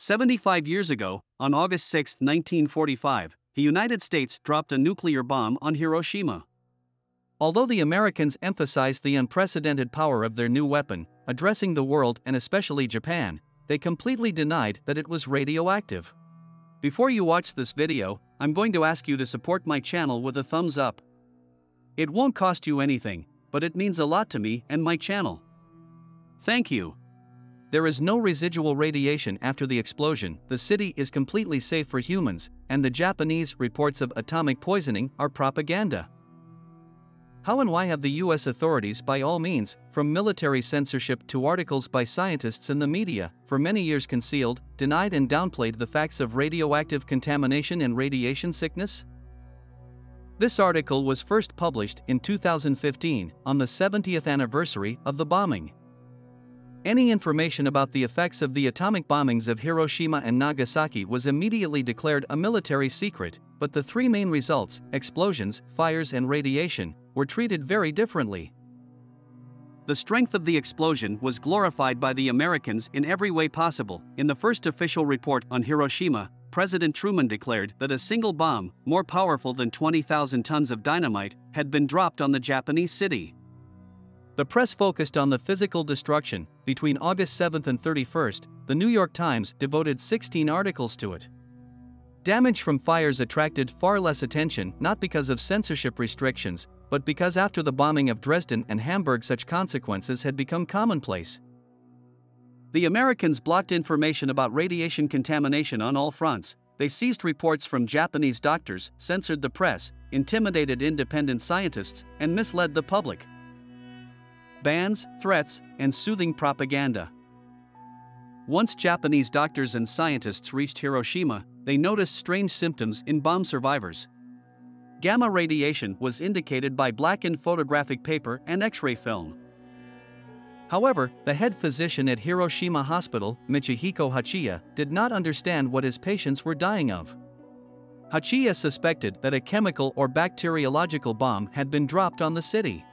75 years ago, on August 6, 1945, the United States dropped a nuclear bomb on Hiroshima. Although the Americans emphasized the unprecedented power of their new weapon, addressing the world and especially Japan, they completely denied that it was radioactive. Before you watch this video, I'm going to ask you to support my channel with a thumbs up. It won't cost you anything, but it means a lot to me and my channel. Thank you. There is no residual radiation after the explosion, the city is completely safe for humans, and the Japanese reports of atomic poisoning are propaganda. How and why have the US authorities, by all means, from military censorship to articles by scientists in the media, for many years concealed, denied, and downplayed the facts of radioactive contamination and radiation sickness? This article was first published in 2015, on the 70th anniversary of the bombing. Any information about the effects of the atomic bombings of Hiroshima and Nagasaki was immediately declared a military secret, but the three main results explosions, fires, and radiation were treated very differently. The strength of the explosion was glorified by the Americans in every way possible. In the first official report on Hiroshima, President Truman declared that a single bomb, more powerful than 20,000 tons of dynamite, had been dropped on the Japanese city. The press focused on the physical destruction. Between August 7 and 31, the New York Times devoted 16 articles to it. Damage from fires attracted far less attention not because of censorship restrictions, but because after the bombing of Dresden and Hamburg such consequences had become commonplace. The Americans blocked information about radiation contamination on all fronts. They seized reports from Japanese doctors, censored the press, intimidated independent scientists, and misled the public bans, threats, and soothing propaganda. Once Japanese doctors and scientists reached Hiroshima, they noticed strange symptoms in bomb survivors. Gamma radiation was indicated by blackened photographic paper and X ray film. However, the head physician at Hiroshima Hospital, Michihiko Hachiya, did not understand what his patients were dying of. Hachiya suspected that a chemical or bacteriological bomb had been dropped on the city.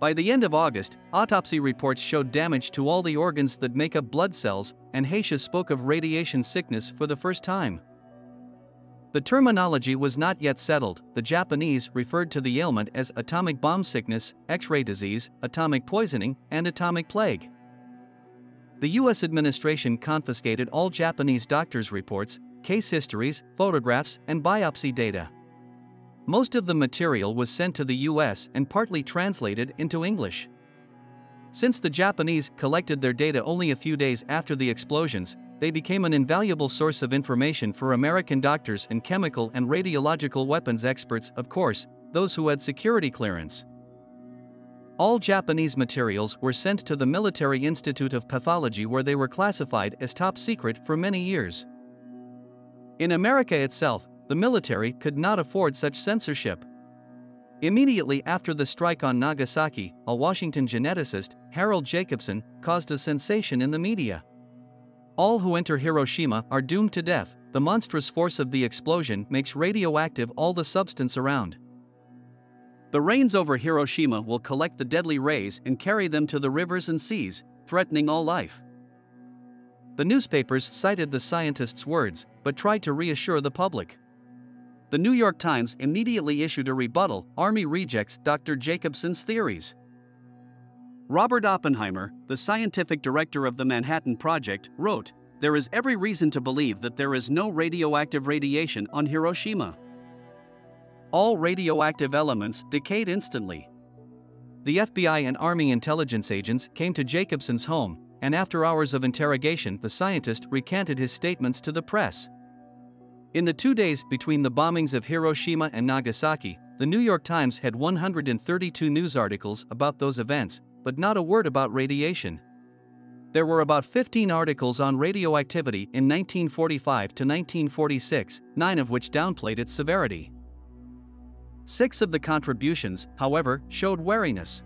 By the end of August, autopsy reports showed damage to all the organs that make up blood cells, and Hachiya spoke of radiation sickness for the first time. The terminology was not yet settled, the Japanese referred to the ailment as atomic bomb sickness, X ray disease, atomic poisoning, and atomic plague. The US administration confiscated all Japanese doctors' reports, case histories, photographs, and biopsy data. Most of the material was sent to the US and partly translated into English. Since the Japanese collected their data only a few days after the explosions, they became an invaluable source of information for American doctors and chemical and radiological weapons experts, of course, those who had security clearance. All Japanese materials were sent to the Military Institute of Pathology where they were classified as top secret for many years. In America itself, the military could not afford such censorship. Immediately after the strike on Nagasaki, a Washington geneticist, Harold Jacobson, caused a sensation in the media. All who enter Hiroshima are doomed to death, the monstrous force of the explosion makes radioactive all the substance around. The rains over Hiroshima will collect the deadly rays and carry them to the rivers and seas, threatening all life. The newspapers cited the scientists' words, but tried to reassure the public. The New York Times immediately issued a rebuttal Army rejects Dr. Jacobson's theories. Robert Oppenheimer, the scientific director of the Manhattan Project, wrote There is every reason to believe that there is no radioactive radiation on Hiroshima. All radioactive elements decayed instantly. The FBI and Army intelligence agents came to Jacobson's home, and after hours of interrogation, the scientist recanted his statements to the press. In the two days between the bombings of Hiroshima and Nagasaki, the New York Times had 132 news articles about those events, but not a word about radiation. There were about 15 articles on radioactivity in 1945 to 1946, nine of which downplayed its severity. Six of the contributions, however, showed wariness.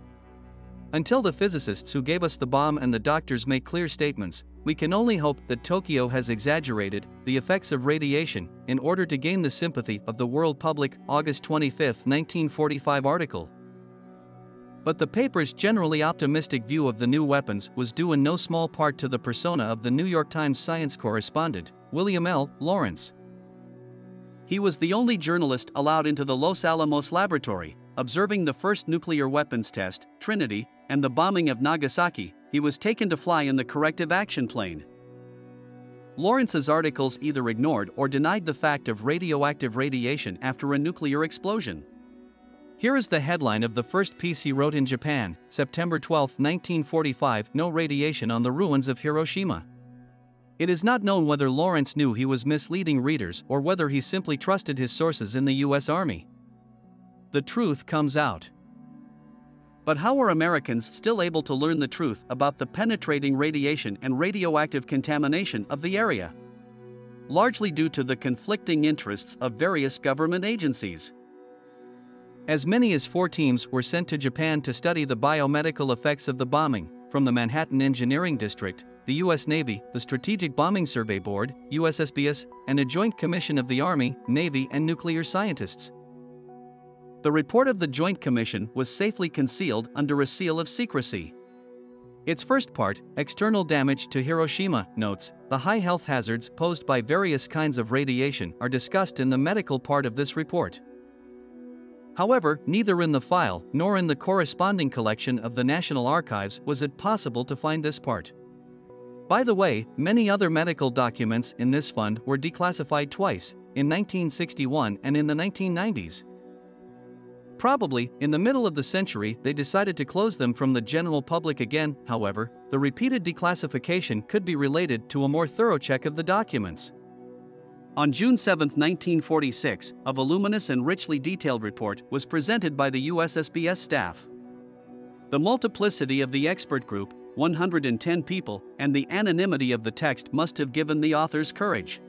Until the physicists who gave us the bomb and the doctors make clear statements, we can only hope that Tokyo has exaggerated the effects of radiation in order to gain the sympathy of the world public. August 25, 1945 article. But the paper's generally optimistic view of the new weapons was due in no small part to the persona of the New York Times science correspondent, William L. Lawrence. He was the only journalist allowed into the Los Alamos laboratory, observing the first nuclear weapons test, Trinity, and the bombing of Nagasaki. He was taken to fly in the corrective action plane. Lawrence's articles either ignored or denied the fact of radioactive radiation after a nuclear explosion. Here is the headline of the first piece he wrote in Japan, September 12, 1945 No radiation on the ruins of Hiroshima. It is not known whether Lawrence knew he was misleading readers or whether he simply trusted his sources in the US Army. The truth comes out. But how are Americans still able to learn the truth about the penetrating radiation and radioactive contamination of the area? Largely due to the conflicting interests of various government agencies. As many as four teams were sent to Japan to study the biomedical effects of the bombing, from the Manhattan Engineering District, the U.S. Navy, the Strategic Bombing Survey Board, USSBS, and a joint commission of the Army, Navy, and nuclear scientists. The report of the Joint Commission was safely concealed under a seal of secrecy. Its first part, External Damage to Hiroshima, notes the high health hazards posed by various kinds of radiation are discussed in the medical part of this report. However, neither in the file nor in the corresponding collection of the National Archives was it possible to find this part. By the way, many other medical documents in this fund were declassified twice, in 1961 and in the 1990s. Probably, in the middle of the century, they decided to close them from the general public again, however, the repeated declassification could be related to a more thorough check of the documents. On June 7, 1946, a voluminous and richly detailed report was presented by the USSBS staff. The multiplicity of the expert group, 110 people, and the anonymity of the text must have given the authors courage.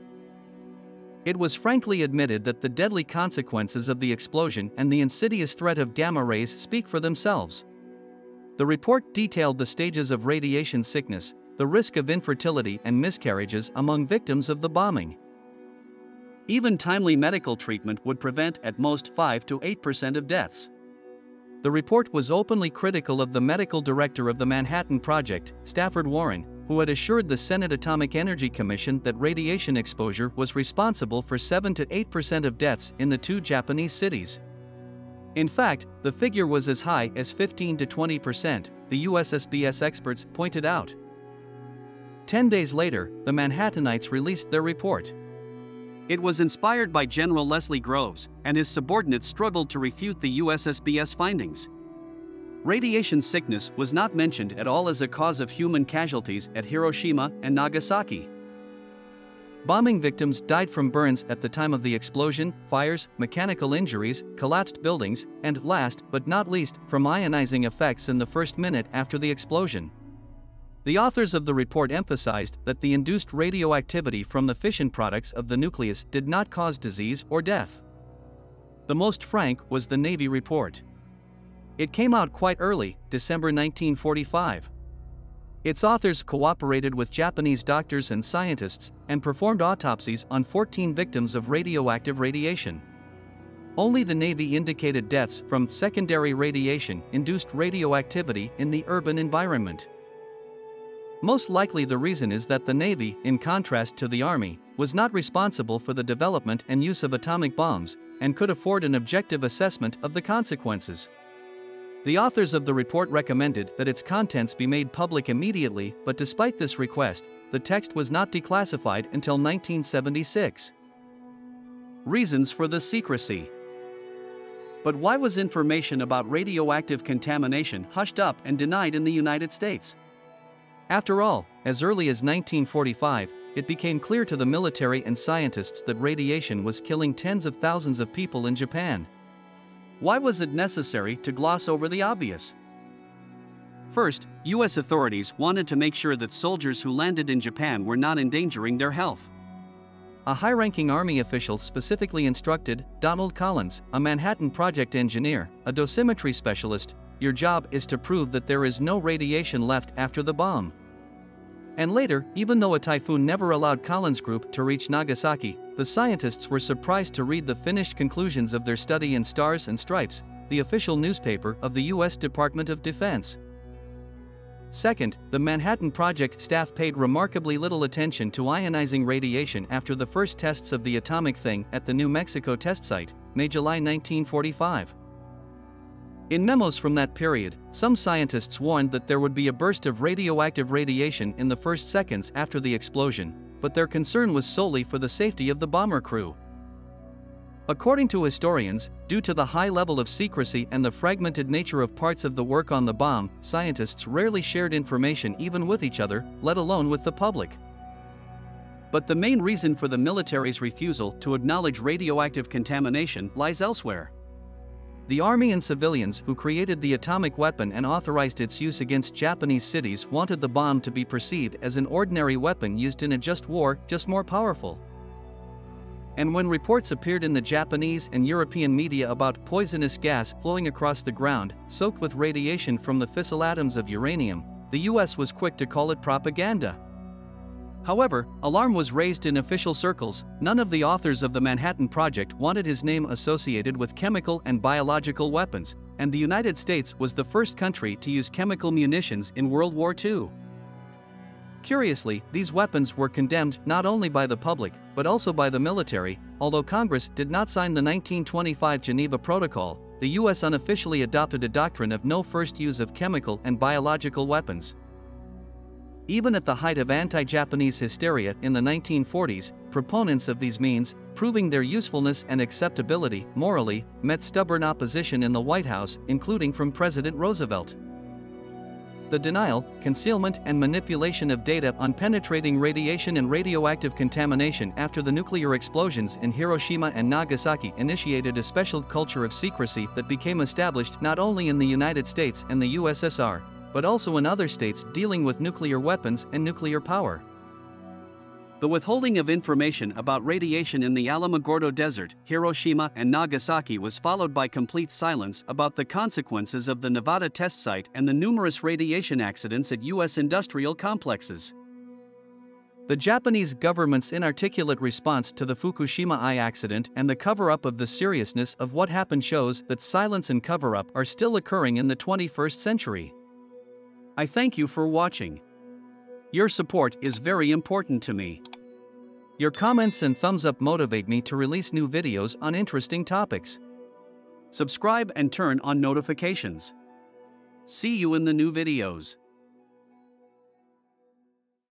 It was frankly admitted that the deadly consequences of the explosion and the insidious threat of gamma rays speak for themselves. The report detailed the stages of radiation sickness, the risk of infertility and miscarriages among victims of the bombing. Even timely medical treatment would prevent at most 5 to 8% of deaths. The report was openly critical of the medical director of the Manhattan Project, Stafford Warren, who had assured the Senate Atomic Energy Commission that radiation exposure was responsible for 7 to 8% of deaths in the two Japanese cities. In fact, the figure was as high as 15 to 20%, the USSBS experts pointed out. Ten days later, the Manhattanites released their report. It was inspired by General Leslie Groves, and his subordinates struggled to refute the USSBS findings. Radiation sickness was not mentioned at all as a cause of human casualties at Hiroshima and Nagasaki. Bombing victims died from burns at the time of the explosion, fires, mechanical injuries, collapsed buildings, and last but not least, from ionizing effects in the first minute after the explosion. The authors of the report emphasized that the induced radioactivity from the fission products of the nucleus did not cause disease or death. The most frank was the Navy report. It came out quite early, December 1945. Its authors cooperated with Japanese doctors and scientists and performed autopsies on 14 victims of radioactive radiation. Only the Navy indicated deaths from secondary radiation induced radioactivity in the urban environment. Most likely, the reason is that the Navy, in contrast to the Army, was not responsible for the development and use of atomic bombs and could afford an objective assessment of the consequences. The authors of the report recommended that its contents be made public immediately, but despite this request, the text was not declassified until 1976. Reasons for the secrecy. But why was information about radioactive contamination hushed up and denied in the United States? After all, as early as 1945, it became clear to the military and scientists that radiation was killing tens of thousands of people in Japan. Why was it necessary to gloss over the obvious? First, US authorities wanted to make sure that soldiers who landed in Japan were not endangering their health. A high ranking Army official specifically instructed Donald Collins, a Manhattan Project engineer, a dosimetry specialist, your job is to prove that there is no radiation left after the bomb. And later, even though a typhoon never allowed Collins' group to reach Nagasaki, the scientists were surprised to read the finished conclusions of their study in Stars and Stripes, the official newspaper of the U.S. Department of Defense. Second, the Manhattan Project staff paid remarkably little attention to ionizing radiation after the first tests of the atomic thing at the New Mexico test site, May-July 1945. In memos from that period, some scientists warned that there would be a burst of radioactive radiation in the first seconds after the explosion, but their concern was solely for the safety of the bomber crew. According to historians, due to the high level of secrecy and the fragmented nature of parts of the work on the bomb, scientists rarely shared information even with each other, let alone with the public. But the main reason for the military's refusal to acknowledge radioactive contamination lies elsewhere. The army and civilians who created the atomic weapon and authorized its use against Japanese cities wanted the bomb to be perceived as an ordinary weapon used in a just war, just more powerful. And when reports appeared in the Japanese and European media about poisonous gas flowing across the ground, soaked with radiation from the fissile atoms of uranium, the US was quick to call it propaganda. However, alarm was raised in official circles, none of the authors of the Manhattan Project wanted his name associated with chemical and biological weapons, and the United States was the first country to use chemical munitions in World War II. Curiously, these weapons were condemned not only by the public, but also by the military, although Congress did not sign the 1925 Geneva Protocol, the US unofficially adopted a doctrine of no first use of chemical and biological weapons. Even at the height of anti-Japanese hysteria in the 1940s, proponents of these means, proving their usefulness and acceptability morally, met stubborn opposition in the White House, including from President Roosevelt. The denial, concealment, and manipulation of data on penetrating radiation and radioactive contamination after the nuclear explosions in Hiroshima and Nagasaki initiated a special culture of secrecy that became established not only in the United States and the USSR, but also in other states dealing with nuclear weapons and nuclear power. The withholding of information about radiation in the Alamogordo Desert, Hiroshima, and Nagasaki was followed by complete silence about the consequences of the Nevada test site and the numerous radiation accidents at U.S. industrial complexes. The Japanese government's inarticulate response to the Fukushima I accident and the cover up of the seriousness of what happened shows that silence and cover up are still occurring in the 21st century. I thank you for watching. Your support is very important to me. Your comments and thumbs up motivate me to release new videos on interesting topics. Subscribe and turn on notifications. See you in the new videos.